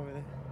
Vamos ver.